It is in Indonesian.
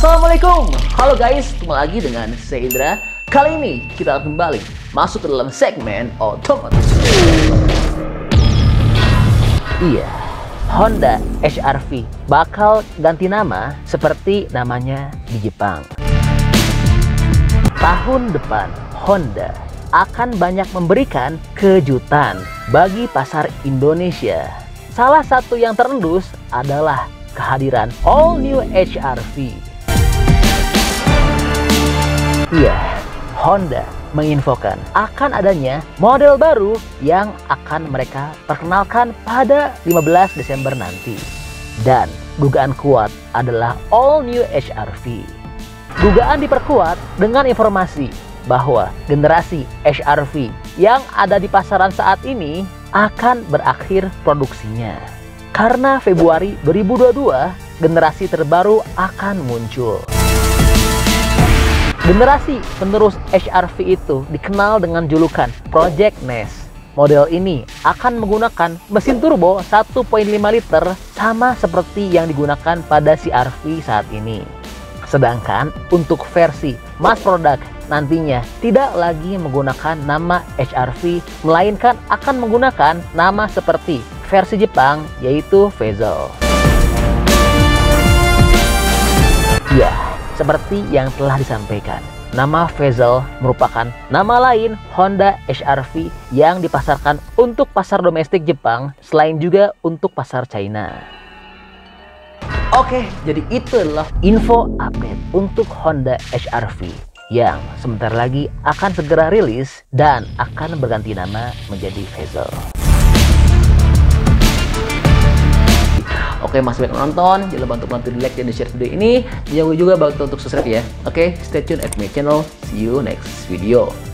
Assalamualaikum, halo guys, ketemu lagi dengan saya Indra. Kali ini kita kembali masuk ke dalam segmen otomotif. Iya, Honda HR-V bakal ganti nama seperti namanya di Jepang. Tahun depan, Honda akan banyak memberikan kejutan bagi pasar Indonesia. Salah satu yang terendus adalah kehadiran all new HR-V Iya, Honda menginfokan akan adanya model baru yang akan mereka perkenalkan pada 15 Desember nanti. Dan dugaan kuat adalah all new HRV. Dugaan diperkuat dengan informasi bahwa generasi HRV yang ada di pasaran saat ini akan berakhir produksinya. Karena Februari 2022, generasi terbaru akan muncul. Generasi penerus HRV itu dikenal dengan julukan Project NES. Model ini akan menggunakan mesin turbo 1.5 liter sama seperti yang digunakan pada CRV saat ini. Sedangkan untuk versi mass product nantinya tidak lagi menggunakan nama HRV melainkan akan menggunakan nama seperti versi Jepang yaitu Vezel. Ya, seperti yang telah disampaikan, nama Vezel merupakan nama lain Honda HR-V yang dipasarkan untuk pasar domestik Jepang selain juga untuk pasar China. Oke, jadi itu adalah info update untuk Honda HR-V yang sebentar lagi akan segera rilis dan akan berganti nama menjadi Vezel. Oke, masih banyak nonton. Jangan lupa untuk bantu di like dan di share video ini. Jangan lupa juga bantu untuk subscribe ya. Oke, stay tune at my channel. See you next video.